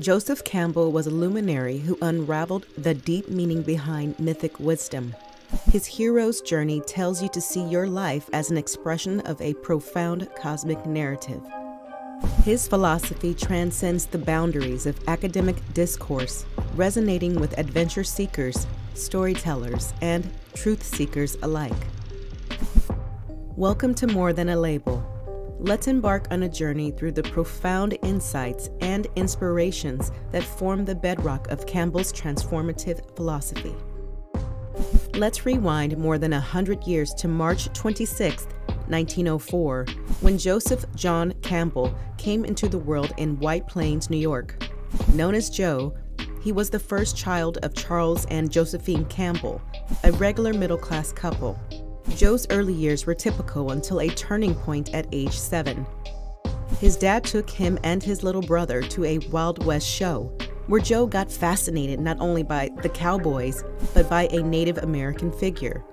Joseph Campbell was a luminary who unraveled the deep meaning behind mythic wisdom. His hero's journey tells you to see your life as an expression of a profound cosmic narrative. His philosophy transcends the boundaries of academic discourse, resonating with adventure seekers, storytellers, and truth seekers alike. Welcome to More Than a Label. Let's embark on a journey through the profound insights and inspirations that form the bedrock of Campbell's transformative philosophy. Let's rewind more than a hundred years to March 26, 1904, when Joseph John Campbell came into the world in White Plains, New York. Known as Joe, he was the first child of Charles and Josephine Campbell, a regular middle class couple. Joe's early years were typical until a turning point at age seven. His dad took him and his little brother to a Wild West show, where Joe got fascinated not only by the cowboys, but by a Native American figure.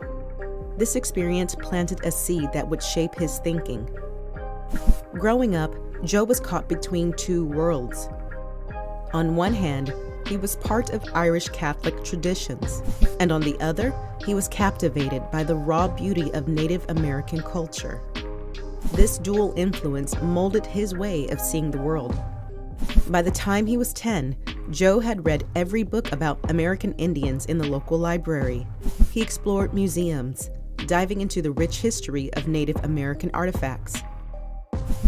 This experience planted a seed that would shape his thinking. Growing up, Joe was caught between two worlds. On one hand, he was part of Irish Catholic traditions, and on the other, he was captivated by the raw beauty of Native American culture. This dual influence molded his way of seeing the world. By the time he was 10, Joe had read every book about American Indians in the local library. He explored museums, diving into the rich history of Native American artifacts.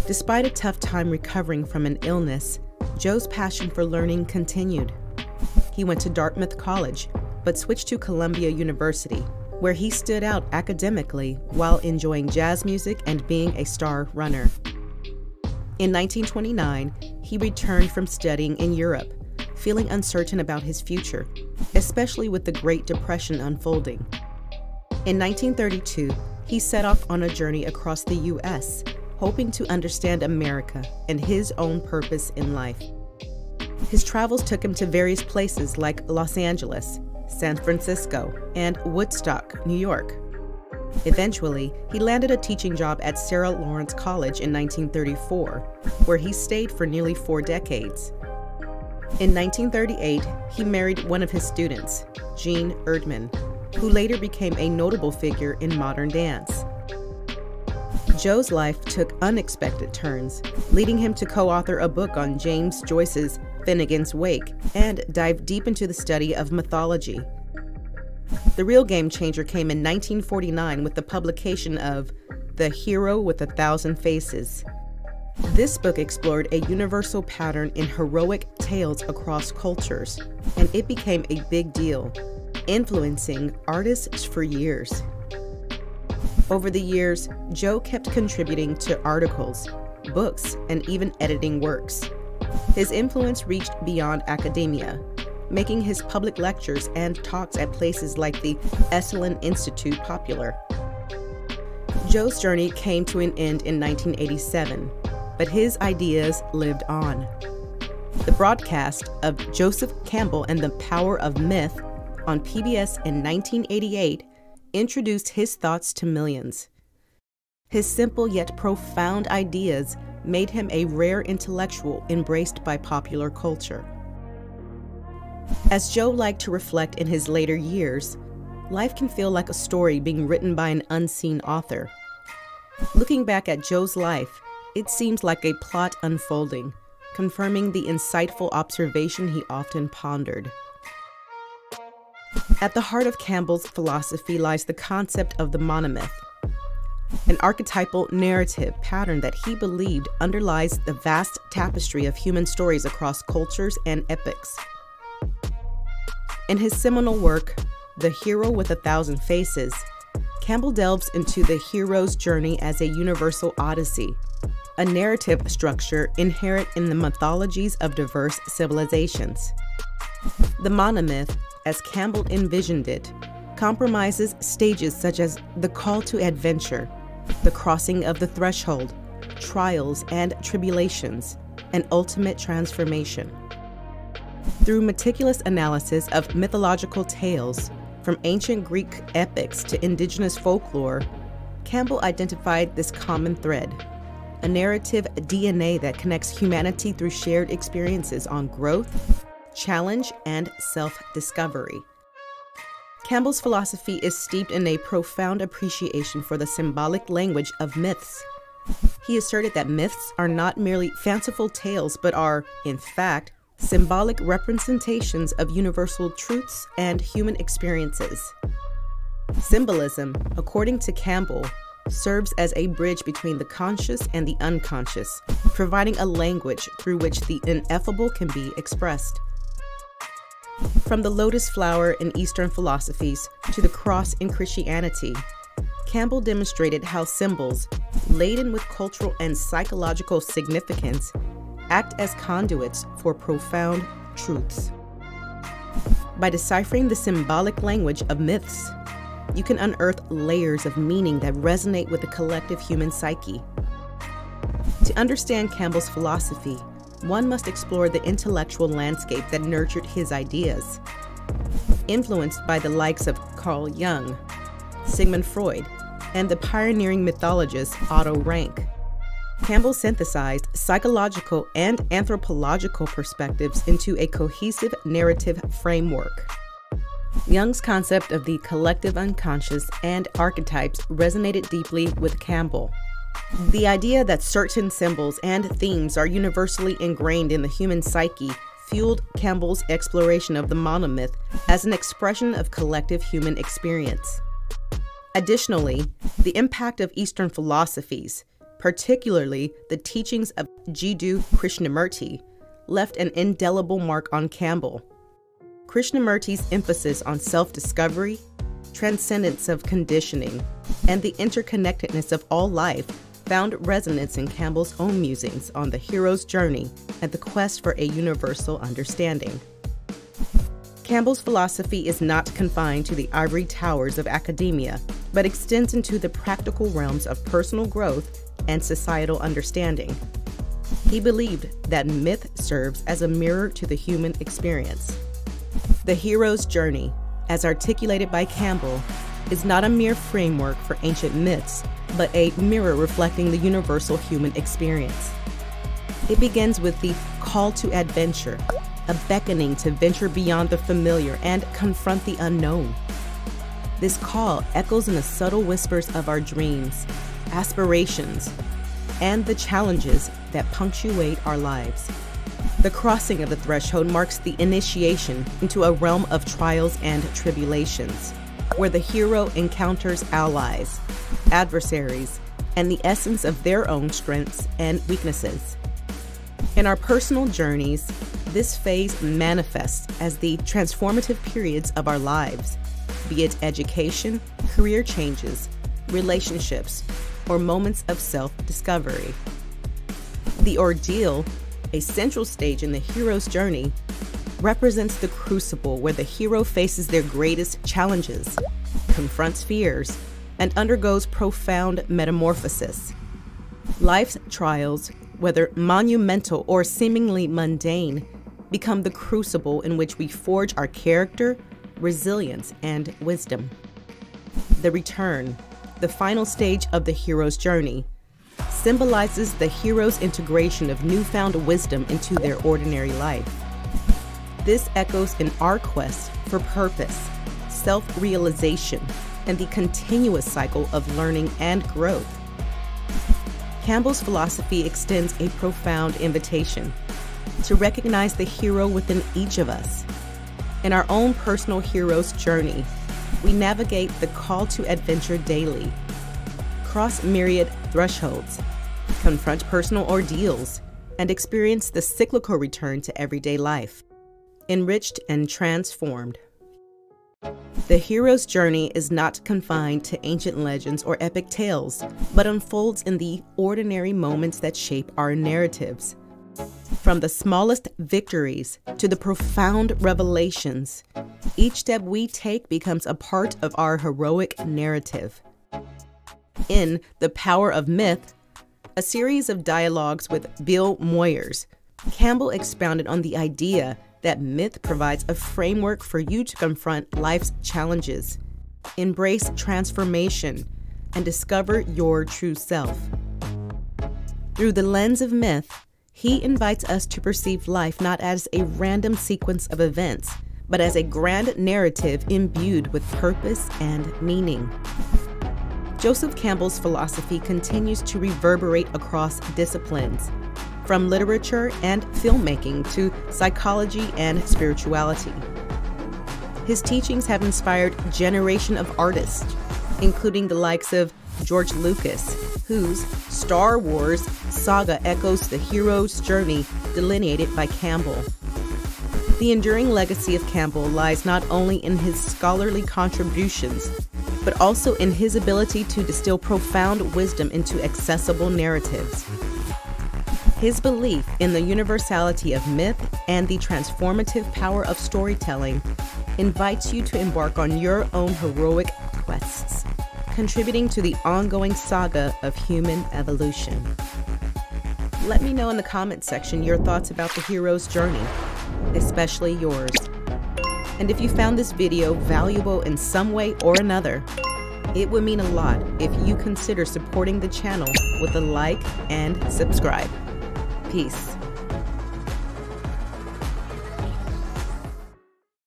Despite a tough time recovering from an illness, Joe's passion for learning continued. He went to Dartmouth College, but switched to Columbia University, where he stood out academically while enjoying jazz music and being a star runner. In 1929, he returned from studying in Europe, feeling uncertain about his future, especially with the Great Depression unfolding. In 1932, he set off on a journey across the U.S., hoping to understand America and his own purpose in life. His travels took him to various places like Los Angeles, San Francisco, and Woodstock, New York. Eventually, he landed a teaching job at Sarah Lawrence College in 1934, where he stayed for nearly four decades. In 1938, he married one of his students, Jean Erdman, who later became a notable figure in modern dance. Joe's life took unexpected turns, leading him to co author a book on James Joyce's Finnegans Wake and dive deep into the study of mythology. The real game changer came in 1949 with the publication of The Hero with a Thousand Faces. This book explored a universal pattern in heroic tales across cultures, and it became a big deal, influencing artists for years. Over the years, Joe kept contributing to articles, books, and even editing works. His influence reached beyond academia, making his public lectures and talks at places like the Esalen Institute popular. Joe's journey came to an end in 1987, but his ideas lived on. The broadcast of Joseph Campbell and the Power of Myth on PBS in 1988 introduced his thoughts to millions. His simple yet profound ideas made him a rare intellectual embraced by popular culture. As Joe liked to reflect in his later years, life can feel like a story being written by an unseen author. Looking back at Joe's life, it seems like a plot unfolding, confirming the insightful observation he often pondered. At the heart of Campbell's philosophy lies the concept of the monomyth, an archetypal narrative pattern that he believed underlies the vast tapestry of human stories across cultures and epochs. In his seminal work, The Hero with a Thousand Faces, Campbell delves into the hero's journey as a universal odyssey, a narrative structure inherent in the mythologies of diverse civilizations. The monomyth, as Campbell envisioned it, compromises stages such as the call to adventure, the crossing of the threshold, trials and tribulations, and ultimate transformation. Through meticulous analysis of mythological tales, from ancient Greek epics to indigenous folklore, Campbell identified this common thread a narrative DNA that connects humanity through shared experiences on growth, challenge, and self discovery. Campbell's philosophy is steeped in a profound appreciation for the symbolic language of myths. He asserted that myths are not merely fanciful tales, but are, in fact, symbolic representations of universal truths and human experiences. Symbolism, according to Campbell, serves as a bridge between the conscious and the unconscious, providing a language through which the ineffable can be expressed. From the lotus flower in Eastern philosophies to the cross in Christianity, Campbell demonstrated how symbols, laden with cultural and psychological significance, act as conduits for profound truths. By deciphering the symbolic language of myths, you can unearth layers of meaning that resonate with the collective human psyche. To understand Campbell's philosophy, one must explore the intellectual landscape that nurtured his ideas. Influenced by the likes of Carl Jung, Sigmund Freud, and the pioneering mythologist Otto Rank, Campbell synthesized psychological and anthropological perspectives into a cohesive narrative framework. Jung's concept of the collective unconscious and archetypes resonated deeply with Campbell. The idea that certain symbols and themes are universally ingrained in the human psyche fueled Campbell's exploration of the monomyth as an expression of collective human experience. Additionally, the impact of Eastern philosophies, particularly the teachings of Jiddu Krishnamurti, left an indelible mark on Campbell. Krishnamurti's emphasis on self discovery, transcendence of conditioning, and the interconnectedness of all life found resonance in Campbell's own musings on the hero's journey and the quest for a universal understanding. Campbell's philosophy is not confined to the ivory towers of academia, but extends into the practical realms of personal growth and societal understanding. He believed that myth serves as a mirror to the human experience. The hero's journey, as articulated by Campbell, is not a mere framework for ancient myths, but a mirror reflecting the universal human experience. It begins with the call to adventure, a beckoning to venture beyond the familiar and confront the unknown. This call echoes in the subtle whispers of our dreams, aspirations, and the challenges that punctuate our lives. The crossing of the threshold marks the initiation into a realm of trials and tribulations, where the hero encounters allies, adversaries, and the essence of their own strengths and weaknesses. In our personal journeys, this phase manifests as the transformative periods of our lives, be it education, career changes, relationships, or moments of self discovery. The ordeal a central stage in the hero's journey, represents the crucible where the hero faces their greatest challenges, confronts fears, and undergoes profound metamorphosis. Life's trials, whether monumental or seemingly mundane, become the crucible in which we forge our character, resilience, and wisdom. The return, the final stage of the hero's journey, symbolizes the hero's integration of newfound wisdom into their ordinary life. This echoes in our quest for purpose, self realization, and the continuous cycle of learning and growth. Campbell's philosophy extends a profound invitation to recognize the hero within each of us. In our own personal hero's journey, we navigate the call to adventure daily cross myriad thresholds, confront personal ordeals, and experience the cyclical return to everyday life, enriched and transformed. The hero's journey is not confined to ancient legends or epic tales, but unfolds in the ordinary moments that shape our narratives. From the smallest victories to the profound revelations, each step we take becomes a part of our heroic narrative in The Power of Myth, a series of dialogues with Bill Moyers, Campbell expounded on the idea that myth provides a framework for you to confront life's challenges, embrace transformation, and discover your true self. Through the lens of myth, he invites us to perceive life not as a random sequence of events, but as a grand narrative imbued with purpose and meaning. Joseph Campbell's philosophy continues to reverberate across disciplines, from literature and filmmaking to psychology and spirituality. His teachings have inspired generation of artists, including the likes of George Lucas, whose Star Wars saga echoes the hero's journey delineated by Campbell. The enduring legacy of Campbell lies not only in his scholarly contributions, but also in his ability to distill profound wisdom into accessible narratives. His belief in the universality of myth and the transformative power of storytelling invites you to embark on your own heroic quests, contributing to the ongoing saga of human evolution. Let me know in the comments section your thoughts about the hero's journey, especially yours. And if you found this video valuable in some way or another, it would mean a lot if you consider supporting the channel with a like and subscribe. Peace.